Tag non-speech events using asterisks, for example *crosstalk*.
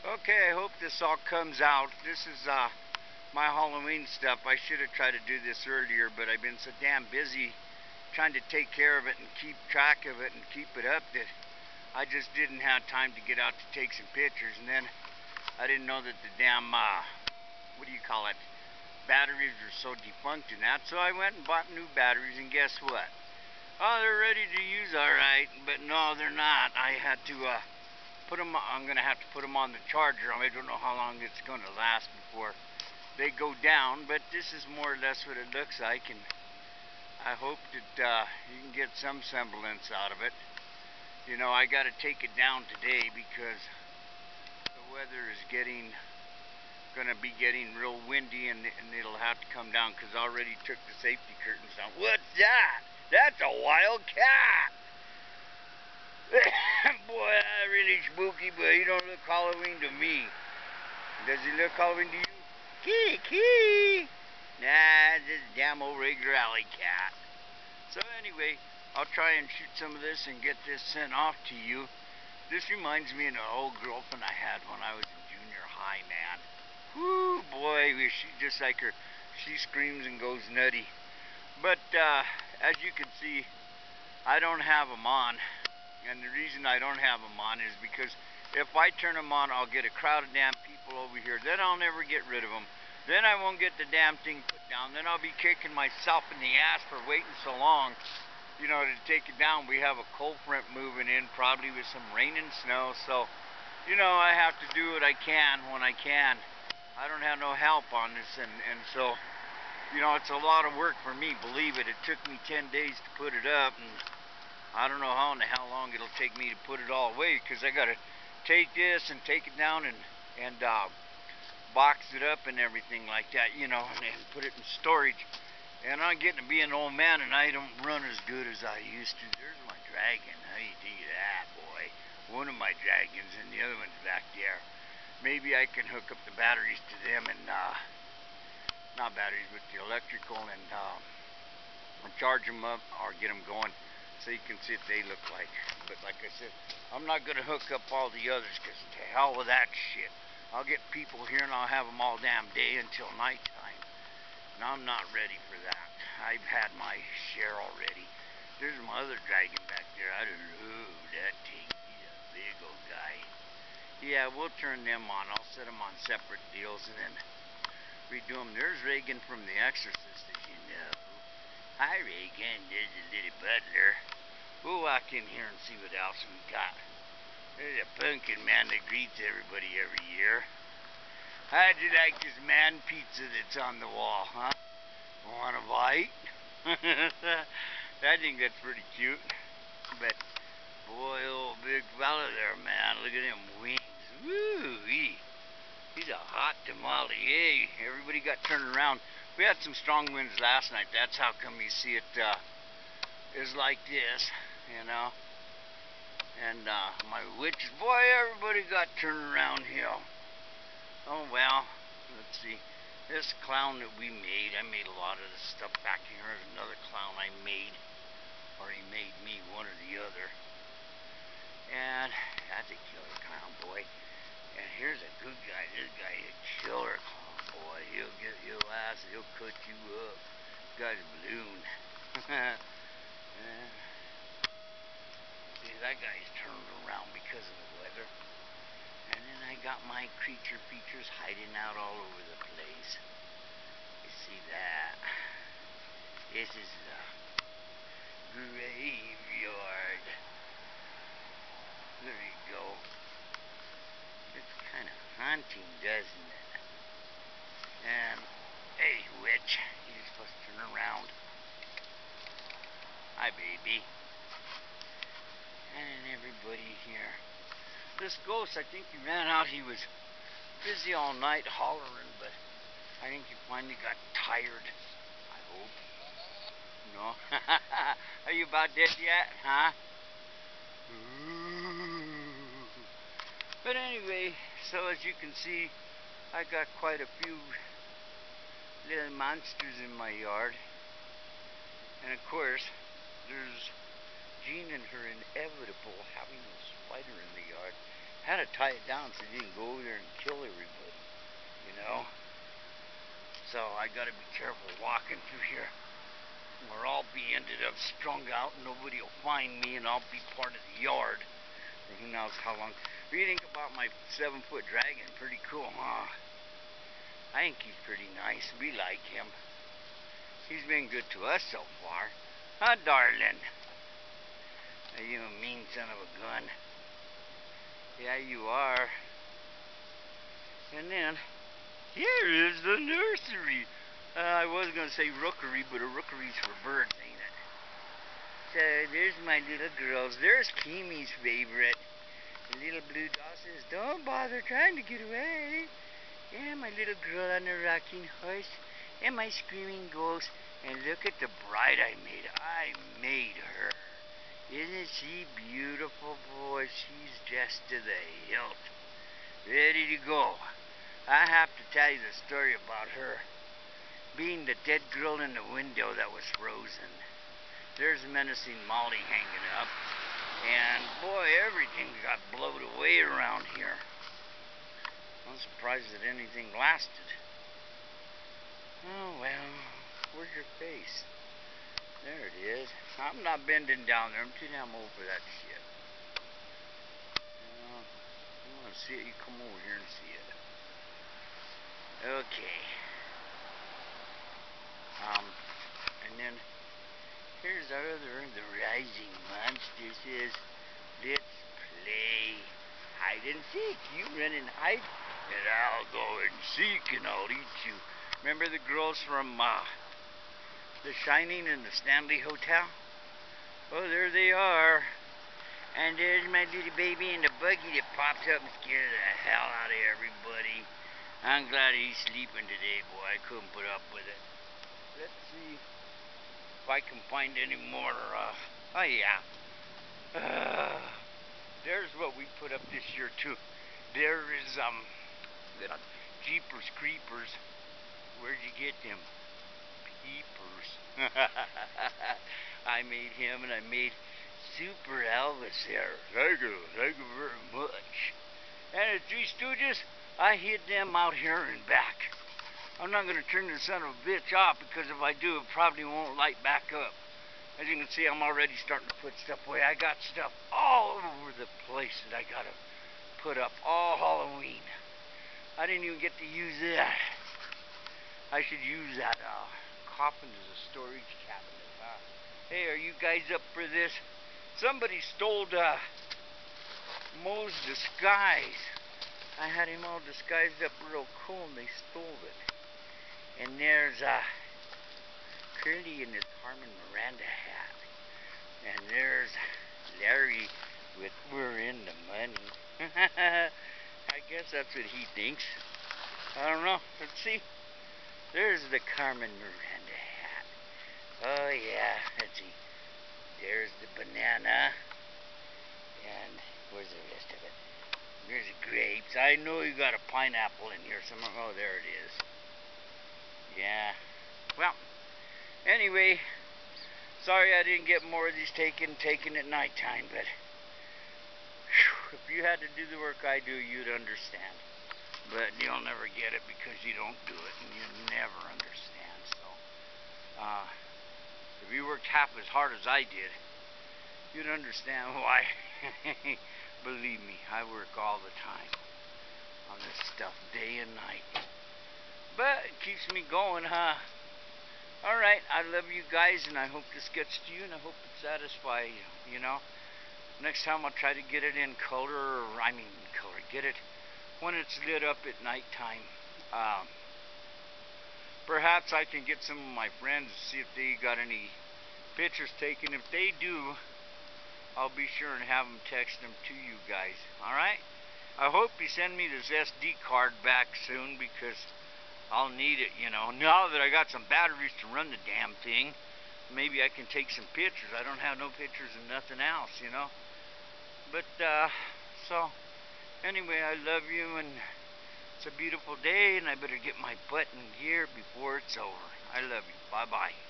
Okay, I hope this all comes out. This is uh, my Halloween stuff. I should have tried to do this earlier, but I've been so damn busy trying to take care of it and keep track of it and keep it up that I just didn't have time to get out to take some pictures. And then I didn't know that the damn, uh, what do you call it, batteries are so defunct and that. So I went and bought new batteries, and guess what? Oh, they're ready to use all right, but no, they're not. I had to, uh, put them, I'm to have to put them on the charger. I don't know how long it's to last before they go down, but this is more or less what it looks like, and I hope that uh, you can get some semblance out of it. You know, I got to take it down today because the weather is getting, to be getting real windy, and, and it'll have to come down because I already took the safety curtains down. What's that? That's a wild cat! Boy, spooky, but he don't look Halloween to me. Does he look Halloween to you? Key, key! Nah, a damn old regular alley cat. So anyway, I'll try and shoot some of this and get this sent off to you. This reminds me of an old girlfriend I had when I was in junior high, man. Whoo, boy, she just like her. She screams and goes nutty. But uh, as you can see, I don't have them on. And the reason I don't have them on is because if I turn them on, I'll get a crowd of damn people over here. Then I'll never get rid of them. Then I won't get the damn thing put down. Then I'll be kicking myself in the ass for waiting so long, you know, to take it down. We have a cold front moving in, probably with some rain and snow. So, you know, I have to do what I can when I can. I don't have no help on this, and, and so, you know, it's a lot of work for me, believe it. It took me 10 days to put it up, and I don't know how and how long it'll take me to put it all away because I got to take this and take it down and and uh, box it up and everything like that, you know, and, put it in storage. And I'm getting to be an old man and I don't run as good as I used to. There's my dragon. How you do that, boy? One of my dragons and the other one's back there. Maybe I can hook up the batteries to them and, uh, not batteries, but the electrical and, uh, charge them up or get them going so you can see what they look like. But like I said, I'm not going to hook up all the others because to hell with that shit. I'll get people here and I'll have them all damn day until nighttime. And I'm not ready for that. I've had my share already. There's my other dragon back there. I don't know that thing. He's a big old guy. Yeah, we'll turn them on. I'll set them on separate deals and then redo them. There's Regan from The Exorcist. Hi, Regan. There's a little butler. We'll walk in here and see what else we got. There's a pumpkin man that greets everybody every year. How'd you like this man pizza that's on the wall, huh? Want a bite? *laughs* I think that's pretty cute. But, boy, old big fella there, man. Look at him wings. Woo! -wee. He's a hot tamale. Hey, everybody got turned around. We had some strong winds last night. That's how come you see it uh, is like this, you know. And uh, my witch, boy, everybody got turned around here. Oh well, let's see. This clown that we made, I made a lot of this stuff back here. There's another clown I made, or he made me, one or the other. And that's a killer clown, boy. And here's a good guy. This guy is a killer clown boy. He'll get ass, he'll cut you up. Got a balloon. *laughs* yeah. See, that guy's turned around because of the weather. And then I got my creature features hiding out all over the place. You see that? This is the graveyard. There you go. It's kind of haunting, doesn't it? And, hey, witch, you're supposed to turn around. And everybody here. This ghost, I think he ran out. He was busy all night hollering, but I think he finally got tired. I hope. No? *laughs* Are you about dead yet, huh? But anyway, so as you can see, I got quite a few little monsters in my yard. And of course, there's Jean and her inevitable having a spider in the yard. had to tie it down so it didn't go over there and kill everybody, you know? So I gotta be careful walking through here. Or I'll be ended up strung out and nobody will find me and I'll be part of the yard. And who knows how long. What do you think about my seven foot dragon? Pretty cool, huh? I think he's pretty nice. We like him. He's been good to us so far. Huh, darling? Are you a mean son of a gun? Yeah, you are. And then, here is the nursery. Uh, I was going to say rookery, but a rookery's for birds, ain't it? So, there's my little girls. There's Kimi's favorite. The little blue doll says, don't bother trying to get away. Yeah, my little girl on the rocking horse. And my screaming ghost. And look at the bride I made. I made her. Isn't she beautiful, boy? She's just to the hilt. Ready to go. I have to tell you the story about her. Being the dead girl in the window that was frozen. There's menacing Molly hanging up. And boy, everything got blown away around here. I'm surprised that anything lasted. Oh well, where's your face? There it is. I'm not bending down there. I'm too damn old for that shit. Uh, you want to see it? You come over here and see it. Okay. Um, and then here's our other, the Rising Monster says, let's play hide and seek. You run and hide, and I'll go and seek, and I'll eat you. Remember the girls from, uh, the Shining in the Stanley Hotel? Oh, there they are. And there's my little baby in the buggy that pops up and scares the hell out of everybody. I'm glad he's sleeping today, boy. I couldn't put up with it. Let's see if I can find any more. Uh, oh, yeah. Uh, *sighs* there's what we put up this year, too. There is, um, Jeepers Creepers. Where'd you get them? Peepers. *laughs* I made him and I made Super Elvis there. Thank you, thank you very much. And the Three Stooges, I hid them out here and back. I'm not going to turn the son of a bitch off because if I do, it probably won't light back up. As you can see, I'm already starting to put stuff away. I got stuff all over the place that I got to put up all Halloween. I didn't even get to use that. I should use that uh, coffin as a storage cabinet, huh? Hey, are you guys up for this? Somebody stole uh, Moe's disguise. I had him all disguised up real cool and they stole it. And there's uh, Curly in his Carmen Miranda hat. And there's Larry with We're in the Money. *laughs* I guess that's what he thinks. I don't know. Let's see. There's the Carmen Miranda. Oh, yeah. *laughs* Let's see. There's the banana. And where's the rest of it? There's the grapes. I know you got a pineapple in here somewhere. Oh, there it is. Yeah. Well, anyway, sorry I didn't get more of these taken taken at nighttime, but if you had to do the work I do, you'd understand but you'll never get it because you don't do it and you never understand. So, uh, if you worked half as hard as I did, you'd understand why. *laughs* Believe me, I work all the time on this stuff, day and night. But it keeps me going, huh? Alright, I love you guys, and I hope this gets to you, and I hope it satisfies you, you know? Next time I'll try to get it in color, or, I mean color, get it when it's lit up at nighttime. Um, perhaps I can get some of my friends to see if they got any pictures taken. If they do, I'll be sure and have them text them to you guys. Alright? I hope you send me this SD card back soon because I'll need it, you know. Now that I got some batteries to run the damn thing, maybe I can take some pictures. I don't have no pictures and nothing else, you know. But, uh, so... Anyway, I love you, and it's a beautiful day, and I better get my butt in gear before it's over. I love you. Bye-bye.